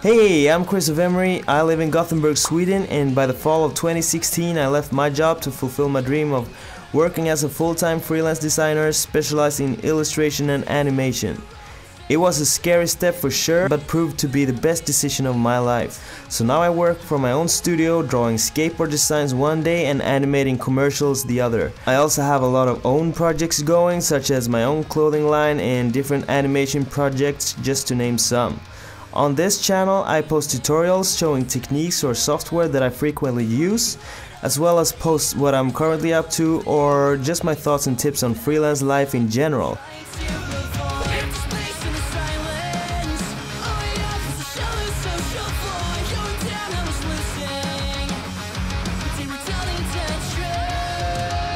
Hey, I'm Chris Ovemery. I live in Gothenburg, Sweden, and by the fall of 2016, I left my job to fulfill my dream of working as a full time freelance designer specialized in illustration and animation. It was a scary step for sure, but proved to be the best decision of my life. So now I work for my own studio, drawing skateboard designs one day and animating commercials the other. I also have a lot of own projects going, such as my own clothing line and different animation projects, just to name some. On this channel, I post tutorials showing techniques or software that I frequently use, as well as post what I'm currently up to or just my thoughts and tips on freelance life in general.